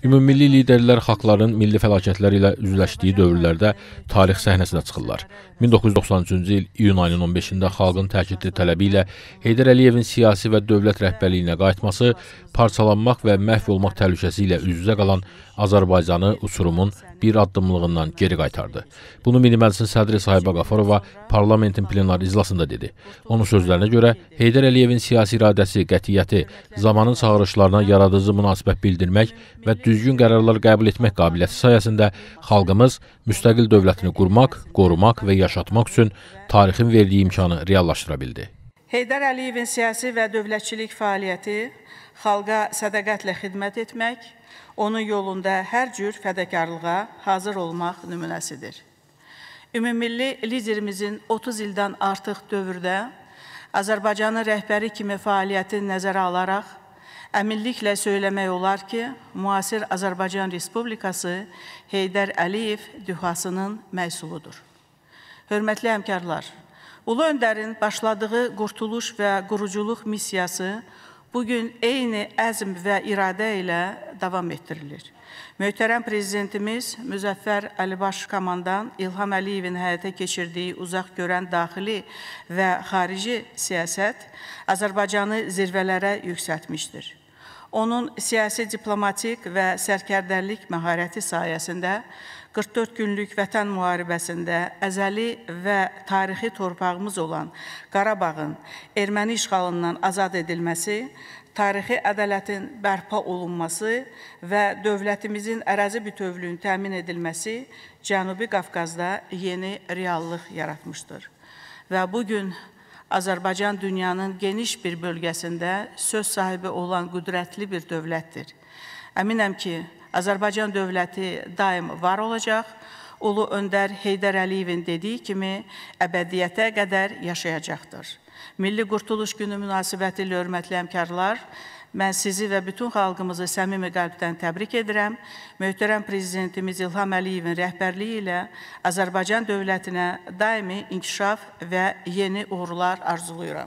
Ümummilli liderlər xalqların milli fəlakətlər ilə üzləşdiyi dövrlərdə tarix səhnəsinə çıxırlar. 1993-cü il iyun ayının 15-də xalqın təkidli tələbi ilə Heydər Əliyevin siyasi və dövlət rəhbərliyinə qayıtması parçalanmaq və məhv olmaq təhlükəsi ilə üz-üzə qalan Azərbaycanı uçurumun bir addımlığından geri qaytardı. Bunu Milli Məclisin sədri Sahibə Qafarova parlamentin plenar iclasında dedi. Onun sözlərinə görə Heydər Əliyevin siyasi iradəsi, qətiyyəti, zamanın çağırışlarına yaradıcı münasibət bildirmək və düzgün qərarlar qəbul etmək qabiliyyəti sayəsində xalqımız müstəqil dövlətini qurmaq, qorumaq və yaşatmaq üçün tarixin verdiyi imkanı reallaşdıra bildi. Heydər Əliyevin siyasi və dövlətçilik fəaliyyəti xalqa sədaqətlə xidmət etmək, onun yolunda hər cür fədəkarlığa hazır olmaq nümunəsidir. Ümummilli liderimizin 30 ildən artıq dövrdə Azərbaycanın rəhbəri kimi fəaliyyətini nəzərə alaraq, əminliklə söyləmək olar ki, müasir Azərbaycan Respublikası Heydər Əliyev dühasının məhsuludur. Hörmətli həmkarlar, Ulu Öndərin başladığı qurtuluş və quruculuq missiyası bugün eyni əzm və iradə ilə davam etdirilir. Möhtərəm Prezidentimiz Müzəffər Əlibaş komandan İlham Əliyevin həyata keçirdiyi uzaq görən daxili və xarici siyasət Azərbaycanı zirvələrə yüksətmişdir. Onun siyasi diplomatik və sərkərdəlik məharəti sayəsində 44 günlük vətən müharibəsində əzəli və tarixi torpağımız olan Qarabağın erməni işğalından azad edilməsi, tarixi ədalətin bərpa olunması və dövlətimizin ərazi bütövlüyünün təmin edilməsi Cənubi Qafqazda yeni reallıq yaratmışdır. Və bugün Azərbaycan dünyanın geniş bir bölgəsində söz sahibi olan qüdrətli bir dövlətdir. Əminəm ki, Azərbaycan dövləti daim var olacaq. Ulu Öndər Heydər Əliyevin dediyi kimi əbədiyyətə qədər yaşayacaqdır. Milli Qurtuluş Günü münasibəti ilə hörmətli həmkarlar, mən sizi və bütün xalqımızı səmimi qəlbdən təbrik edirəm. Möhtərəm Prezidentimiz İlham Əliyevin rəhbərliyi ilə Azərbaycan dövlətinə daimi inkişaf və yeni uğurlar arzuluyuram.